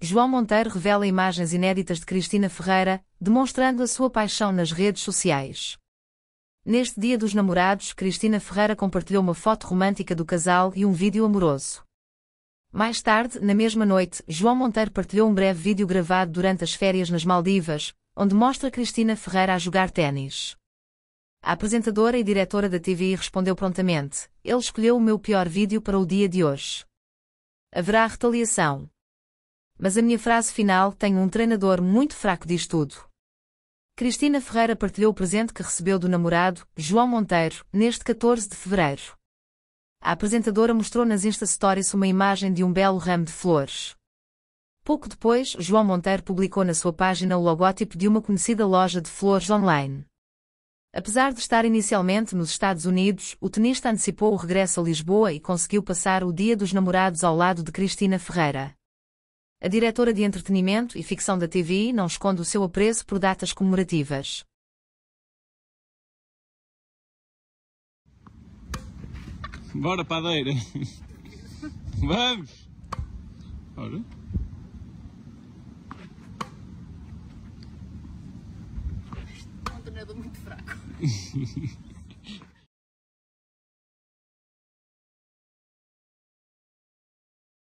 João Monteiro revela imagens inéditas de Cristina Ferreira, demonstrando a sua paixão nas redes sociais. Neste Dia dos Namorados, Cristina Ferreira compartilhou uma foto romântica do casal e um vídeo amoroso. Mais tarde, na mesma noite, João Monteiro partilhou um breve vídeo gravado durante as férias nas Maldivas, onde mostra Cristina Ferreira a jogar ténis. A apresentadora e diretora da TVI respondeu prontamente: Ele escolheu o meu pior vídeo para o dia de hoje. Haverá retaliação. Mas a minha frase final tem um treinador muito fraco diz tudo. Cristina Ferreira partilhou o presente que recebeu do namorado, João Monteiro, neste 14 de fevereiro. A apresentadora mostrou nas Insta Stories uma imagem de um belo ramo de flores. Pouco depois, João Monteiro publicou na sua página o logótipo de uma conhecida loja de flores online. Apesar de estar inicialmente nos Estados Unidos, o tenista antecipou o regresso a Lisboa e conseguiu passar o Dia dos Namorados ao lado de Cristina Ferreira. A diretora de entretenimento e ficção da TV não esconde o seu apreço por datas comemorativas. Bora, padeira! Vamos! Ora. É um treinador muito fraco.